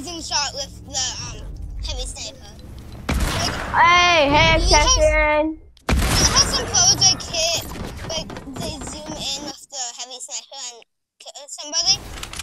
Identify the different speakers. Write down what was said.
Speaker 1: amazing shot with the um, heavy sniper.
Speaker 2: Like, hey, hey, Catherine.
Speaker 1: Has, It has some pros like hit, like they zoom in with the heavy sniper and kill somebody.